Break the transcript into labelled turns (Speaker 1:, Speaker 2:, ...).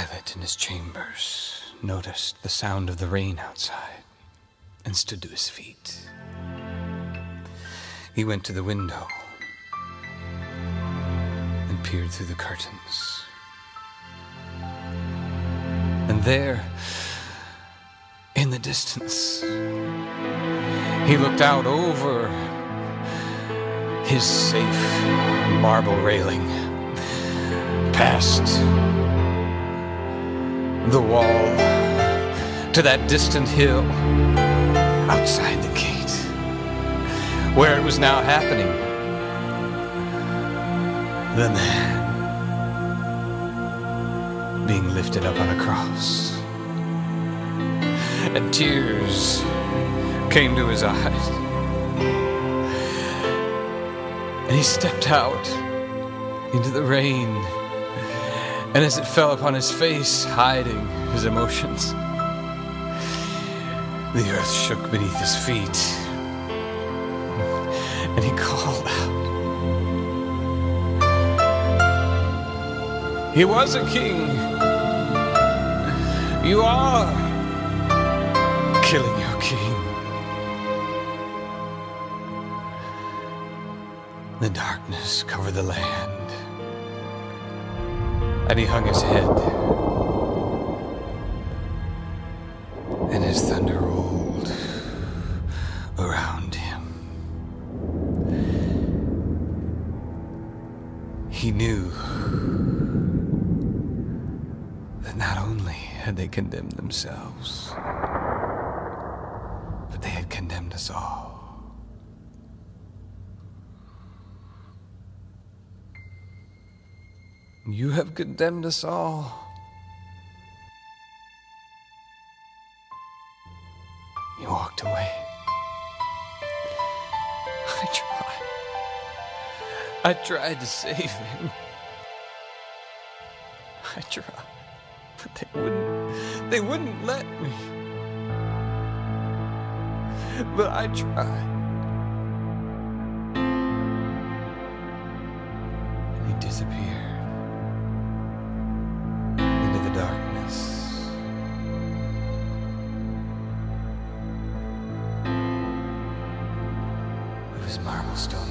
Speaker 1: Pilate in his chambers noticed the sound of the rain outside and stood to his feet. He went to the window and peered through the curtains. And there, in the distance, he looked out over his safe marble railing past the wall to that distant hill outside the gate where it was now happening. The man being lifted up on a cross. And tears came to his eyes. And he stepped out into the rain. And as it fell upon his face, hiding his emotions, the earth shook beneath his feet. And he called out. He was a king. You are killing your king. The darkness covered the land, and he hung his head, and his thunder rolled around him. He knew that not only had they condemned themselves, but they had condemned us all. You have condemned us all. He walked away. I tried. I tried to save him. I tried, but they wouldn't. They wouldn't let me. But I tried. And he disappeared darkness. Of his marble stone